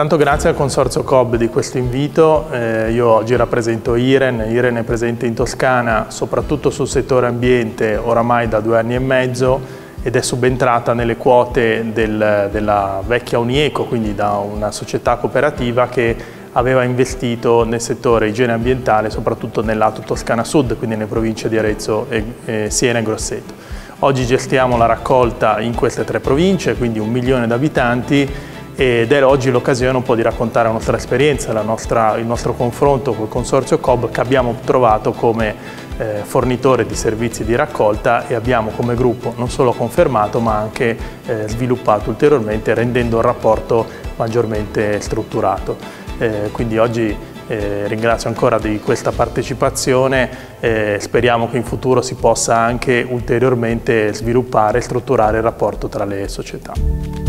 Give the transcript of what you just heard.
Tanto grazie al Consorzio COB di questo invito, eh, io oggi rappresento IREN, IREN è presente in Toscana soprattutto sul settore ambiente oramai da due anni e mezzo ed è subentrata nelle quote del, della vecchia Unieco, quindi da una società cooperativa che aveva investito nel settore igiene ambientale soprattutto nel lato Toscana Sud, quindi nelle province di Arezzo, e, e Siena e Grosseto. Oggi gestiamo la raccolta in queste tre province, quindi un milione di abitanti ed è oggi l'occasione un po' di raccontare la nostra esperienza, la nostra, il nostro confronto col Consorzio COB che abbiamo trovato come eh, fornitore di servizi di raccolta e abbiamo come gruppo non solo confermato ma anche eh, sviluppato ulteriormente rendendo il rapporto maggiormente strutturato. Eh, quindi oggi eh, ringrazio ancora di questa partecipazione, eh, speriamo che in futuro si possa anche ulteriormente sviluppare e strutturare il rapporto tra le società.